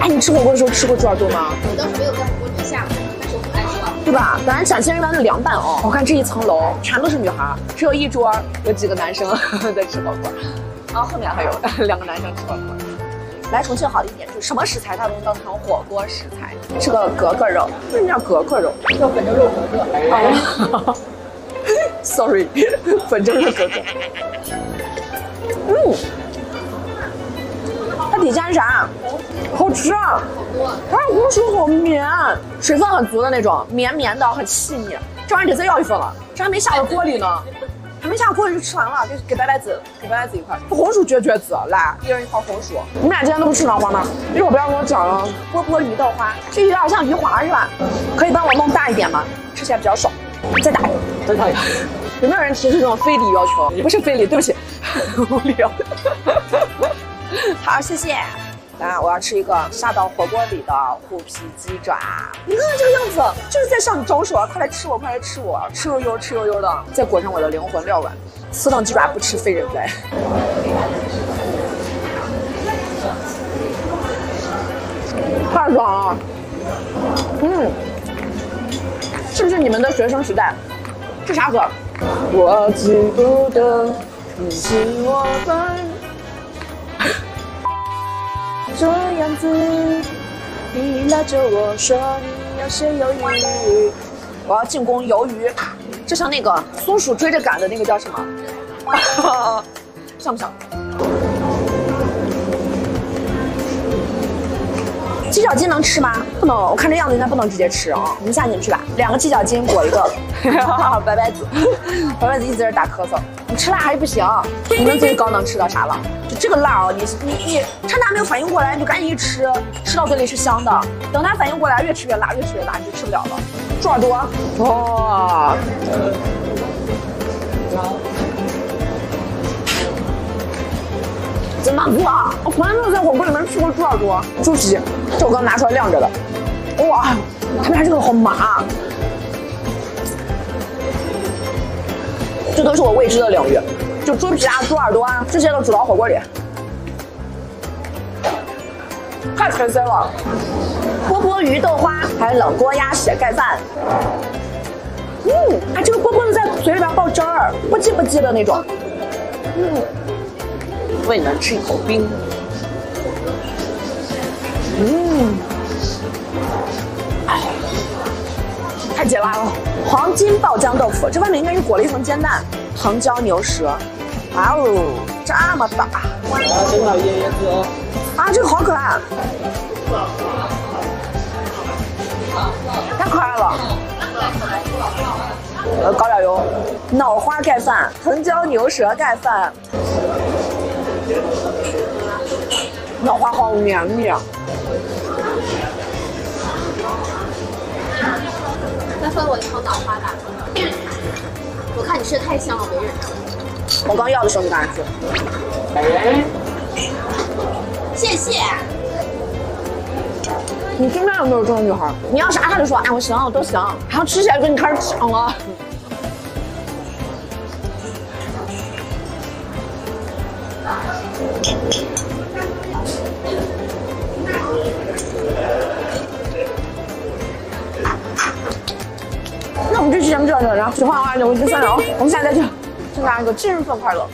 哎，你吃火锅的时候吃过猪耳朵吗？我倒是没有在火锅底下，但是我很爱吃啊。对吧？当然陕西人一般是凉拌哦。我看这一层楼全都是女孩，只有一桌有几个男生 在吃火锅，然后后面还有 两个男生吃火锅。来重庆好的一点就是什么食材它都能当成火锅食材。吃个格格肉，为什么叫格格肉？叫粉蒸肉格格。哦，sorry，粉蒸肉格格。嗯，它底下是啥？好吃啊！它红薯好绵，水分很足的那种，绵绵的，很细腻。这玩意儿得再要一份了，这还没下到锅里呢，还没下锅里就吃完了，给给白白子，给白白子一块。红薯绝绝子，来，一人一块红薯。你们俩今天都不吃脑花吗？一会儿不要跟我讲了。波波鱼豆花，这有点像鱼滑是吧？可以帮我弄大一点吗？吃起来比较爽。再大一个，再大一个。有没有人提出这种非礼要求？不是非礼，对不起，无聊。好，谢谢。来，我要吃一个下到火锅里的虎皮鸡爪。你看看这个样子，就是在向你招手啊！快来吃我，快来吃我，吃悠悠，吃悠悠的，再裹上我的灵魂料碗。此等鸡爪不吃非人哉。太爽了！嗯，是不是你们的学生时代？这啥歌？我记不得你是我的。这样子，你拉着我说你要吃鱿鱼，我要进攻鱿鱼。就像那个松鼠追着赶的那个叫什么？像不像？鸡脚筋能吃吗？不能，我看这样子应该不能直接吃啊。你下进去吧，两个鸡脚筋裹一个，白白子，白白子一直在这打咳嗽。你吃辣还是不行。你们最高能吃到啥了？就这个辣哦，你你你，趁他没有反应过来，你就赶紧一吃，吃到嘴里是香的。等他反应过来，越吃越辣，越吃越辣，你就吃不了了。猪耳朵，哇！真满足啊！我从来没有在火锅里面吃过猪耳朵、猪皮，这我刚拿出来晾着的。哇，他们家这个好麻，这都是我未知的领域。就猪皮啊、猪耳朵啊，这些都煮到火锅里，太全 C 了。波波鱼豆花，还有冷锅鸭血盖饭。嗯，哎，这个波波的在嘴里边爆汁儿，不叽不叽的那种。嗯。为你们吃一口冰，嗯，哎，太解辣了！黄金爆浆豆腐，这外面应该是裹了一层煎蛋，藤椒牛舌，哇哦，这么大！真的椰椰子哦！啊，这个好可爱，太可爱了！呃，搞点油，脑花盖饭，藤椒牛舌盖饭。脑花好绵密啊！再分我一口脑花吧。我看你吃的太香了，没忍住。我刚要的时候你拿去。谢谢。你身边有没有这种女孩？你要啥她就说，哎，我行，我都行，然后吃起来就跟你开始抢了。那我们这期节目就到这然后喜欢的话就我们就算了哦我们下次再见。祝大家一个今日份快乐。